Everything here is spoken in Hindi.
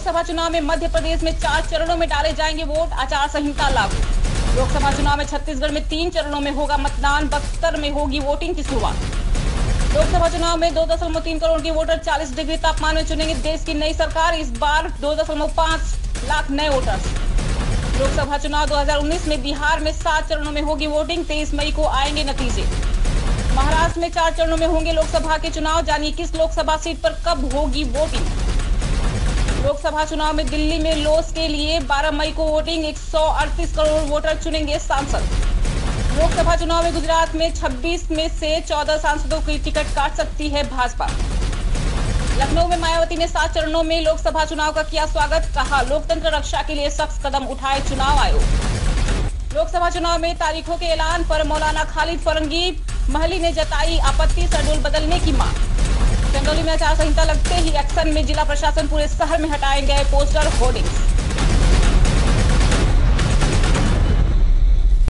लोकसभा चुनाव में मध्य प्रदेश में चार चरणों में डाले जाएँगे वोट, आचार संहिता लागू। लोकसभा चुनाव में छत्तीसगढ़ में तीन चरणों में होगा मतदान बक्सर में होगी वोटिंग की शुरुआत। लोकसभा चुनाव में दो दशमलव तीन करोड़ के वोटर 40 डिग्री तापमान में चुनेंगे देश की नई सरकार, इस बार दो दशमलव पाँच लाख नए वोटर्स। लोकसभा चुनाव 2019 में बिहार में सात चरणों में होगी वोटिंग, तेईस मई को आएँगे नतीजे। महाराष्ट्र में चार चरणों में होंगे लोकसभा के चुनाव, जानिए किस लोकसभा सीट पर कब होगी वोटिंग। लोकसभा चुनाव में दिल्ली में लोस के लिए 12 मई को वोटिंग 138 करोड़ वोटर चुनेंगे सांसद। लोकसभा चुनाव में गुजरात में 26 में से 14 सांसदों की टिकट काट सकती है भाजपा। लखनऊ में मायावती ने सात चरणों में लोकसभा चुनाव का किया स्वागत, कहा, लोकतंत्र रक्षा के लिए सख्त कदम उठाए चुनाव आयोग। लोकसभा चुनाव में तारीखों के ऐलान पर मौलाना खालिद फरंगी, महली ने जताई आपत्ति शेड्यूल बदलने की मांग। में आचार संहिता लगते ही एक्शन में जिला प्रशासन पूरे शहर में हटाए गए पोस्टर होर्डिंग्स।